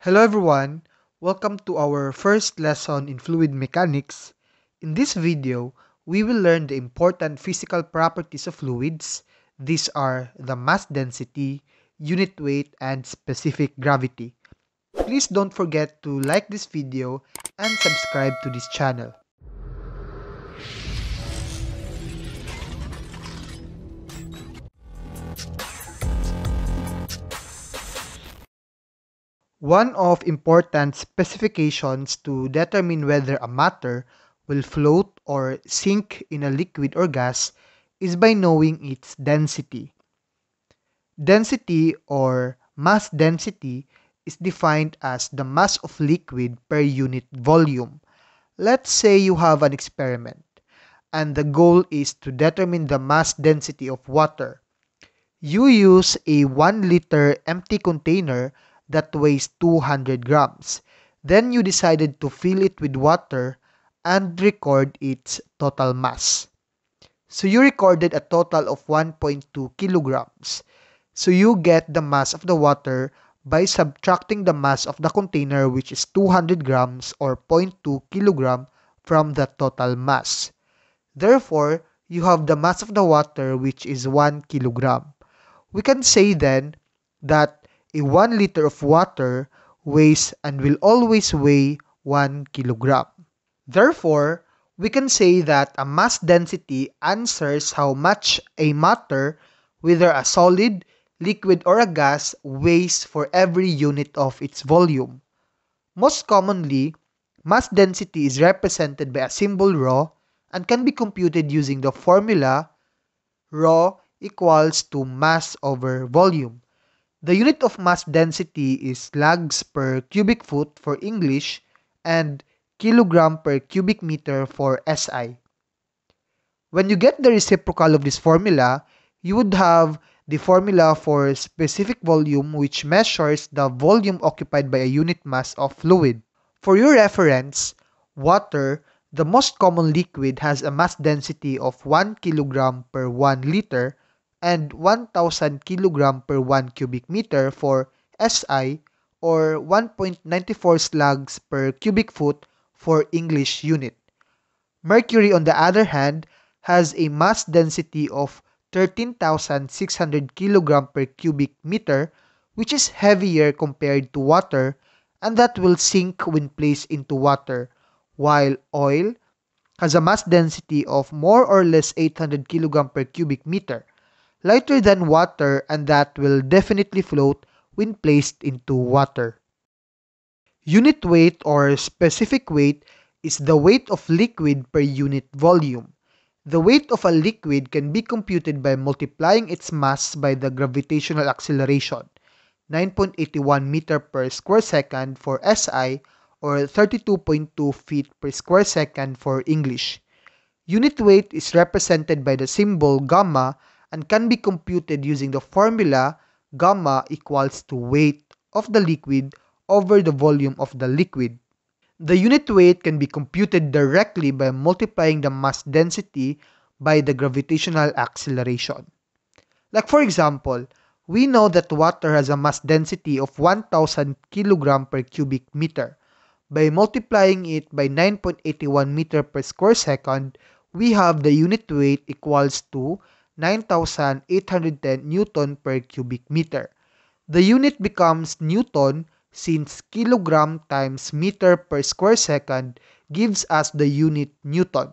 Hello everyone, welcome to our first lesson in fluid mechanics. In this video, we will learn the important physical properties of fluids. These are the mass density, unit weight, and specific gravity. Please don't forget to like this video and subscribe to this channel. One of important specifications to determine whether a matter will float or sink in a liquid or gas is by knowing its density. Density or mass density is defined as the mass of liquid per unit volume. Let's say you have an experiment and the goal is to determine the mass density of water. You use a 1 liter empty container that weighs 200 grams. Then you decided to fill it with water and record its total mass. So you recorded a total of 1.2 kilograms. So you get the mass of the water by subtracting the mass of the container which is 200 grams or 0.2 kilogram from the total mass. Therefore, you have the mass of the water which is 1 kilogram. We can say then that a 1 liter of water weighs and will always weigh 1 kilogram. Therefore, we can say that a mass density answers how much a matter, whether a solid, liquid, or a gas, weighs for every unit of its volume. Most commonly, mass density is represented by a symbol ρ and can be computed using the formula ρ equals to mass over volume. The unit of mass density is slugs per cubic foot for English and kilogram per cubic meter for SI. When you get the reciprocal of this formula, you would have the formula for specific volume which measures the volume occupied by a unit mass of fluid. For your reference, water, the most common liquid, has a mass density of 1 kilogram per 1 liter and 1,000 kg per 1 cubic meter for SI or 1.94 slugs per cubic foot for English unit. Mercury, on the other hand, has a mass density of 13,600 kg per cubic meter, which is heavier compared to water and that will sink when placed into water, while oil has a mass density of more or less 800 kg per cubic meter lighter than water and that will definitely float when placed into water. Unit weight or specific weight is the weight of liquid per unit volume. The weight of a liquid can be computed by multiplying its mass by the gravitational acceleration, 9.81 meter per square second for SI or 32.2 feet per square second for English. Unit weight is represented by the symbol gamma and can be computed using the formula gamma equals to weight of the liquid over the volume of the liquid. The unit weight can be computed directly by multiplying the mass density by the gravitational acceleration. Like for example, we know that water has a mass density of 1000 kg per cubic meter. By multiplying it by 9.81 meter per square second, we have the unit weight equals to 9,810 Newton per cubic meter. The unit becomes Newton since kilogram times meter per square second gives us the unit Newton.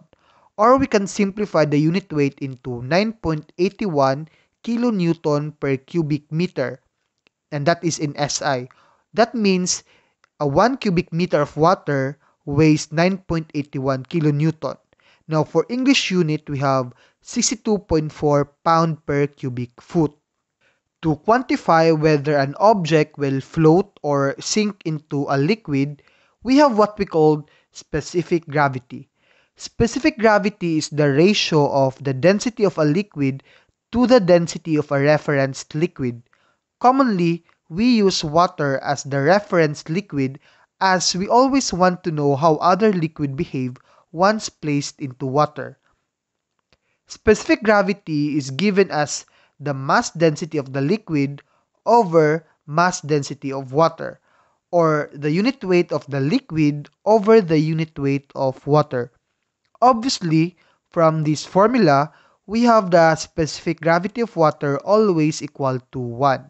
Or we can simplify the unit weight into 9.81 kilonewton per cubic meter. And that is in SI. That means a 1 cubic meter of water weighs 9.81 kilonewton. Now for English unit, we have 62.4 pound per cubic foot. To quantify whether an object will float or sink into a liquid, we have what we call specific gravity. Specific gravity is the ratio of the density of a liquid to the density of a referenced liquid. Commonly, we use water as the referenced liquid as we always want to know how other liquid behave once placed into water. Specific gravity is given as the mass density of the liquid over mass density of water, or the unit weight of the liquid over the unit weight of water. Obviously, from this formula, we have the specific gravity of water always equal to 1.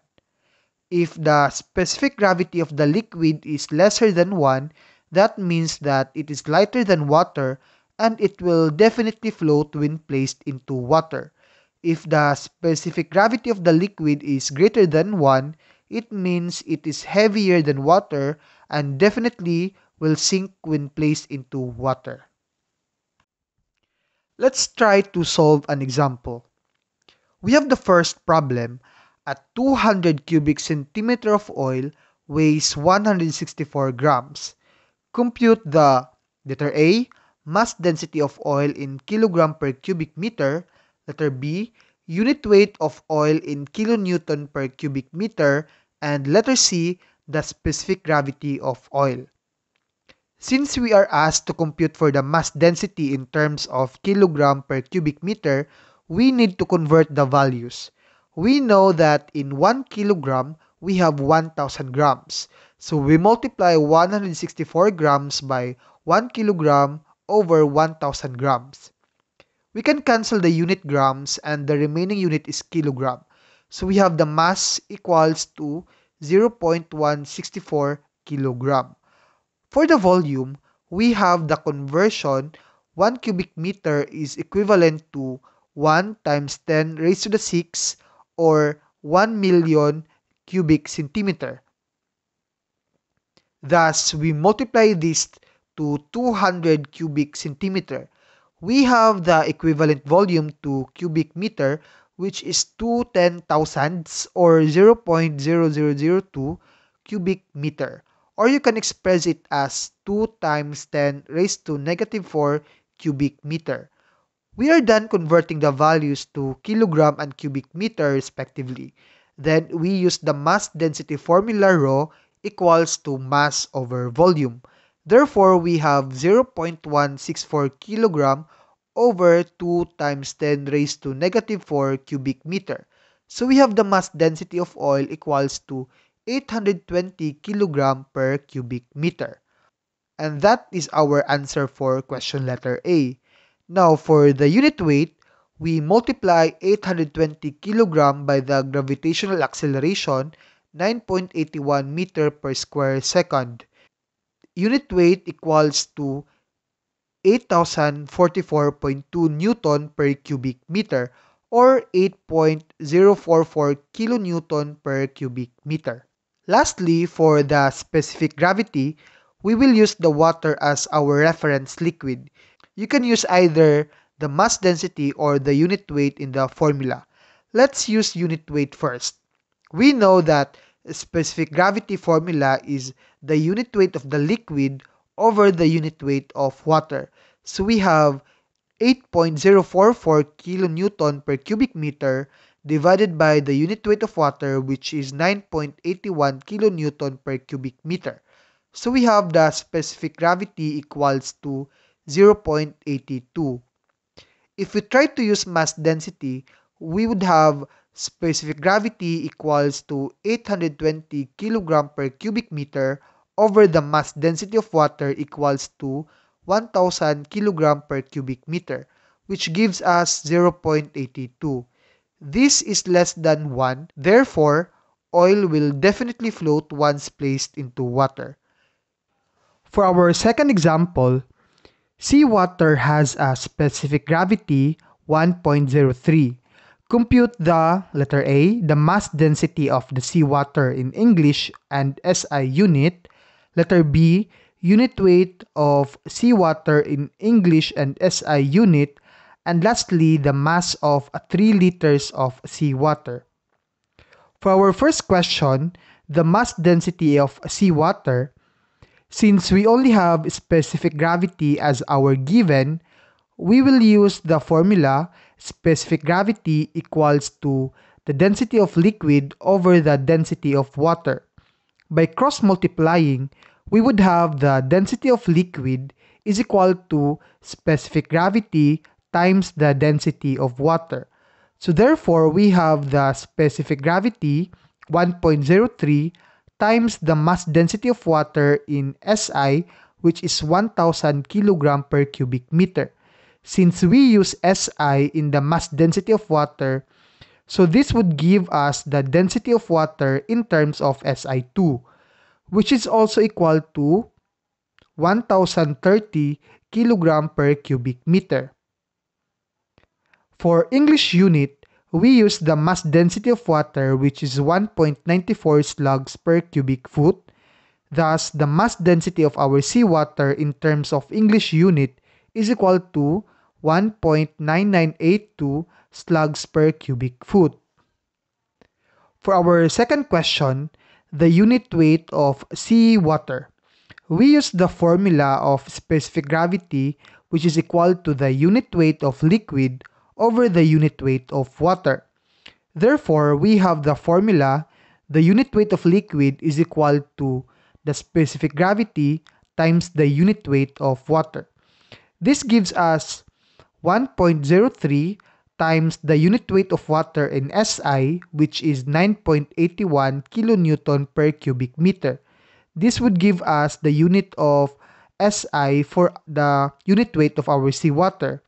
If the specific gravity of the liquid is lesser than 1, that means that it is lighter than water and it will definitely float when placed into water. If the specific gravity of the liquid is greater than 1, it means it is heavier than water and definitely will sink when placed into water. Let's try to solve an example. We have the first problem. A 200 cubic centimeter of oil weighs 164 grams. Compute the letter A, mass density of oil in kilogram per cubic meter, letter B, unit weight of oil in kilonewton per cubic meter, and letter C, the specific gravity of oil. Since we are asked to compute for the mass density in terms of kilogram per cubic meter, we need to convert the values. We know that in 1 kilogram, we have 1000 grams. So we multiply 164 grams by 1 kilogram over 1000 grams. We can cancel the unit grams and the remaining unit is kilogram. So we have the mass equals to 0.164 kilogram. For the volume, we have the conversion 1 cubic meter is equivalent to 1 times 10 raised to the 6 or 1 million cubic centimeter. Thus, we multiply this to 200 cubic centimeter. We have the equivalent volume to cubic meter which is 2 ten thousandths or 0.0002 cubic meter. Or you can express it as 2 times 10 raised to negative 4 cubic meter. We are done converting the values to kilogram and cubic meter respectively. Then we use the mass density formula rho equals to mass over volume. Therefore, we have 0.164 kilogram over 2 times 10 raised to negative 4 cubic meter. So we have the mass density of oil equals to 820 kilogram per cubic meter. And that is our answer for question letter A. Now for the unit weight, we multiply 820 kilogram by the gravitational acceleration 9.81 meter per square second. Unit weight equals to 8,044.2 Newton per cubic meter or 8.044 kilonewton per cubic meter. Lastly, for the specific gravity, we will use the water as our reference liquid. You can use either the mass density or the unit weight in the formula. Let's use unit weight first. We know that specific gravity formula is the unit weight of the liquid over the unit weight of water. So we have 8.044 kilonewton per cubic meter divided by the unit weight of water which is 9.81 kilonewton per cubic meter. So we have the specific gravity equals to 0.82. If we try to use mass density, we would have specific gravity equals to 820 kilogram per cubic meter over the mass density of water equals to 1000 kg per cubic meter, which gives us 0.82. This is less than 1, therefore, oil will definitely float once placed into water. For our second example, seawater has a specific gravity 1.03. Compute the letter A, the mass density of the seawater in English and SI unit, Letter B, unit weight of seawater in English and SI unit. And lastly, the mass of 3 liters of seawater. For our first question, the mass density of seawater, since we only have specific gravity as our given, we will use the formula specific gravity equals to the density of liquid over the density of water. By cross-multiplying, we would have the density of liquid is equal to specific gravity times the density of water. So therefore, we have the specific gravity 1.03 times the mass density of water in SI which is 1000 kg per cubic meter. Since we use SI in the mass density of water, so this would give us the density of water in terms of SI2, which is also equal to 1030 kg per cubic meter. For English unit, we use the mass density of water which is 1.94 slugs per cubic foot. Thus, the mass density of our seawater in terms of English unit is equal to 1.9982 slugs per cubic foot. For our second question, the unit weight of seawater. We use the formula of specific gravity which is equal to the unit weight of liquid over the unit weight of water. Therefore, we have the formula the unit weight of liquid is equal to the specific gravity times the unit weight of water. This gives us 1.03 times the unit weight of water in SI which is 9.81 kilonewton per cubic meter. This would give us the unit of SI for the unit weight of our seawater.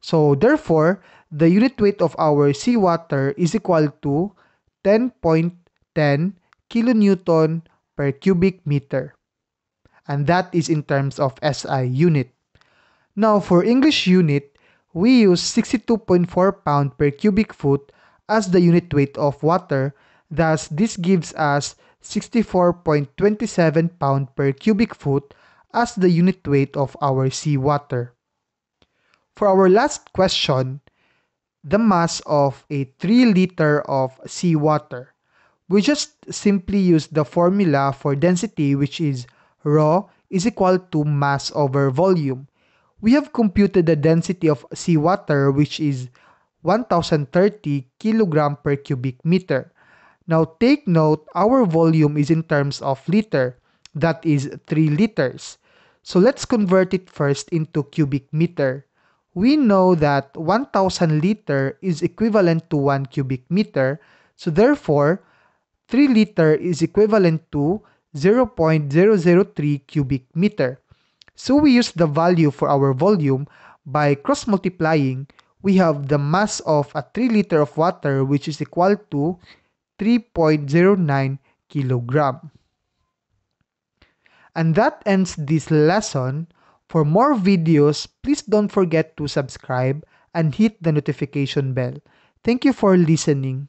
So therefore, the unit weight of our seawater is equal to 10.10 kilonewton per cubic meter. And that is in terms of SI unit. Now for English unit, we use 62.4 pound per cubic foot as the unit weight of water. Thus, this gives us 64.27 pound per cubic foot as the unit weight of our seawater. For our last question, the mass of a 3 liter of seawater. We just simply use the formula for density which is rho is equal to mass over volume. We have computed the density of seawater which is 1030 kg per cubic meter. Now take note our volume is in terms of liter, that is 3 liters. So let's convert it first into cubic meter we know that 1000 liter is equivalent to 1 cubic meter. So therefore, 3 liter is equivalent to 0.003 cubic meter. So we use the value for our volume by cross multiplying. We have the mass of a 3 liter of water which is equal to 3.09 kilogram. And that ends this lesson. For more videos, please don't forget to subscribe and hit the notification bell. Thank you for listening.